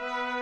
Bye.